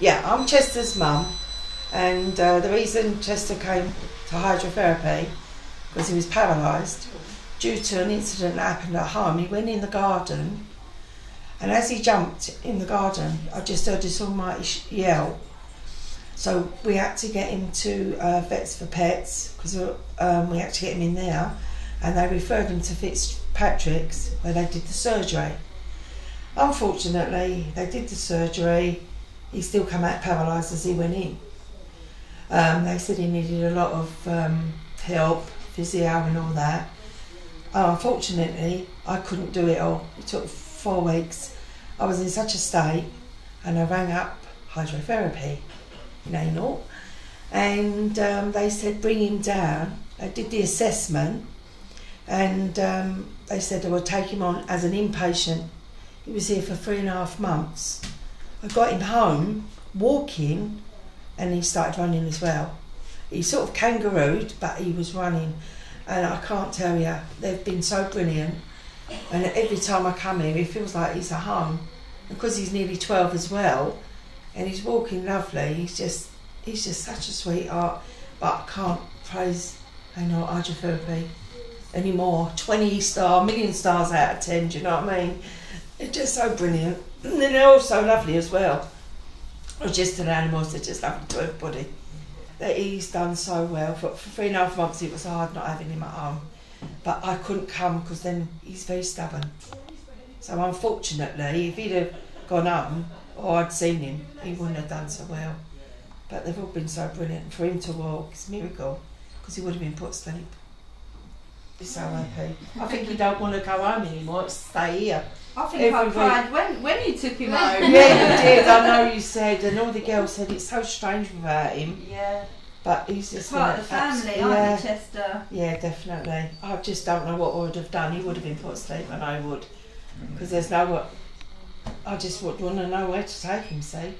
Yeah, I'm Chester's mum, and uh, the reason Chester came to hydrotherapy because he was paralysed due to an incident that happened at home. He went in the garden, and as he jumped in the garden, I just heard this almighty yell. So we had to get him to uh, Vets for Pets because um, we had to get him in there, and they referred him to Fitzpatrick's where they did the surgery. Unfortunately, they did the surgery. He still came out paralysed as he went in. Um, they said he needed a lot of um, help, physio and all that. Uh, unfortunately, I couldn't do it all. It took four weeks. I was in such a state, and I rang up hydrotherapy in Hainault, and um, they said bring him down. I did the assessment, and um, they said they would take him on as an inpatient. He was here for three and a half months. I got him home walking, and he started running as well. He sort of kangarooed, but he was running, and I can't tell you, they've been so brilliant. And every time I come here, he feels like he's at home. Because he's nearly 12 as well, and he's walking lovely, he's just he's just such a sweetheart. But I can't praise know hydrotherapy anymore. 20 star, million stars out of 10, do you know what I mean? They're just so brilliant. And they're all so lovely as well. Not just to the animals, they're just lovely to everybody. That he's done so well. For, for three and a half months, it was hard not having him at home. But I couldn't come because then he's very stubborn. So unfortunately, if he'd have gone home or I'd seen him, he wouldn't have done so well. But they've all been so brilliant. For him to walk, it's a miracle because he would have been put to sleep. He's so happy. I think he don't want to go home anymore. Stay here. I think Every I week. cried when, when you took him home. Yeah, you did. I know you said, and all the girls said it's so strange without him. Yeah. But he's just part of the abs- family, yeah, aren't you, Chester? yeah, definitely. I just don't know what I would have done. He would have been put to sleep, and I would, because there's no. I just would want to know where to take him. See.